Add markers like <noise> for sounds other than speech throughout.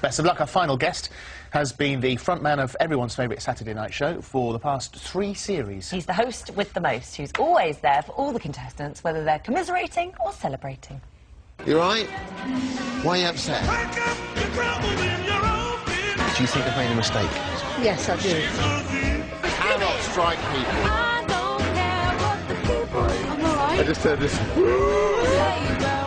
Best of luck. Our final guest has been the frontman of everyone's favourite Saturday night show for the past three series. He's the host with the most, who's always there for all the contestants, whether they're commiserating or celebrating. You right? Why are you upset? Do you think they've made a mistake? Yes, I do. Cannot strike people. I don't care what the people I'm all right. I just heard this.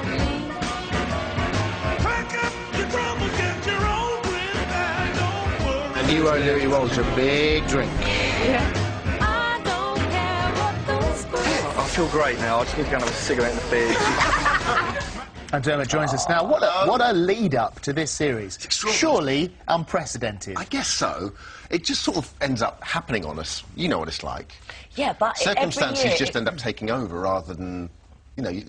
You owe Louis Walsh a big drink. I don't care what the whispers I feel great now. I just need to go and have a cigarette in the fridge. And Dermot <laughs> joins us now. What a, what a lead up to this series. Surely unprecedented. I guess so. It just sort of ends up happening on us. You know what it's like. Yeah, but every Circumstances year just it- end up taking over rather than, you know. you-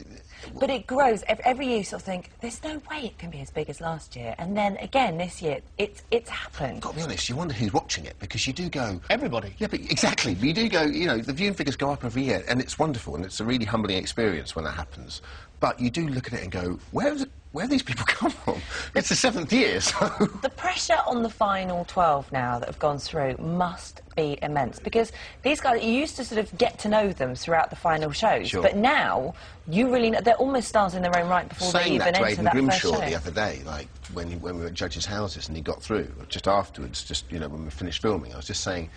But it grows. Every, every year you sort of think, there's no way it can be as big as last year. And then again this year, it's, it's happened. Got to be honest, you wonder who's watching it because you do go. Everybody. Yeah, but exactly. But you do go, you know, the viewing figures go up every year, and it's wonderful, and it's a really humbling experience when that happens. But you do look at it and go, where, is it, where these people <laughs> come from? It's the seventh year, so. The pressure on the final 12 now that have gone through must be immense because these guys, you used to sort of get to know them throughout the final shows, Sure. but now you really know, they're almost stars in their own right before they even that to enter Aiden that first show. the other day, like when, he, when we were at judges' houses and he got through, just afterwards, just you know when we finished filming, I was just saying,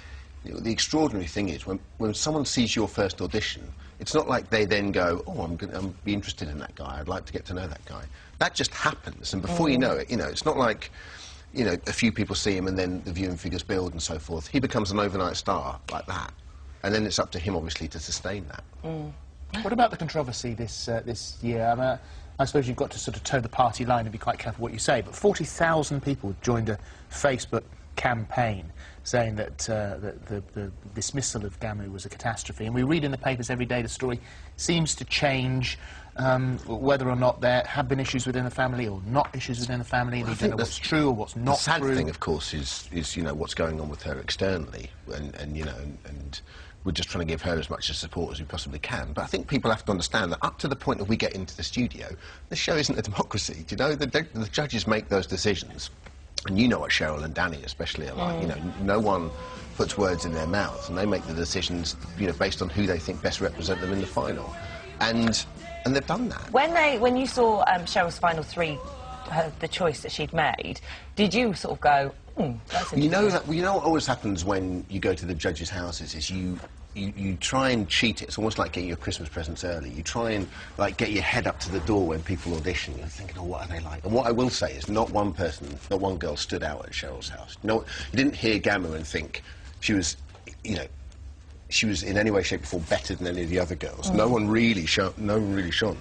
you know, the extraordinary thing is when when someone sees your first audition, it's not like they then go, oh, I'm going to be interested in that guy. I'd like to get to know that guy. That just happens, and before Mm. you know it, you know, it's not like. You know, a few people see him and then the viewing figures build and so forth. He becomes an overnight star like that. And then it's up to him, obviously, to sustain that. What about the controversy this uh, this year? Um, uh, I suppose you've got to sort of toe the party line and be quite careful what you say. But 40,000 people joined a Facebook campaign saying that, uh, that the, the dismissal of Gamu was a catastrophe. And we read in the papers every day the story seems to change um, whether or not there have been issues within the family or not issues within the family. And you don't think what's true or what's not the sad true. thing, of course, is is you know what's going on with her externally, and, and you know, and, and we're just trying to give her as much support as we possibly can. But I think people have to understand that up to the point that we get into the studio, the show isn't a democracy. Do you know, the, the judges make those decisions, and you know what Cheryl and Dannii especially are like. You know, no one puts words in their mouths, and they make the decisions, you know, based on who they think best represent them in the final, and and they've done that. When they, when you saw um, Cheryl's final three, her, the choice that she'd made, did you sort of go, hmm, You know that. You know what always happens when you go to the judges' houses is you. You, you try and cheat it. It's almost like getting your Christmas presents early. You try and like get your head up to the door when people audition. You're thinking, oh, what are they like? And what I will say is, not one person, not one girl stood out at Cheryl's house. No, you didn't hear Gamu and think she was, you know, she was in any way, shape, or form better than any of the other girls. No one really shone. No one really shone.